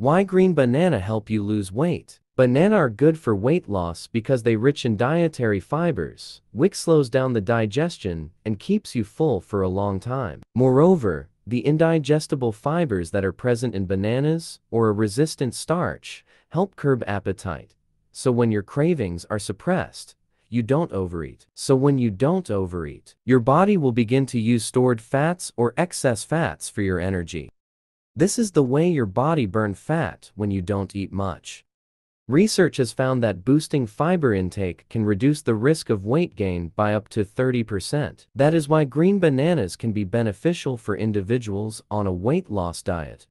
Why green banana help you lose weight? Banana are good for weight loss because they rich in dietary fibers, which slows down the digestion and keeps you full for a long time. Moreover, the indigestible fibers that are present in bananas or a resistant starch help curb appetite. So when your cravings are suppressed, you don't overeat. So when you don't overeat, your body will begin to use stored fats or excess fats for your energy. This is the way your body burn fat when you don't eat much. Research has found that boosting fiber intake can reduce the risk of weight gain by up to 30%. That is why green bananas can be beneficial for individuals on a weight loss diet.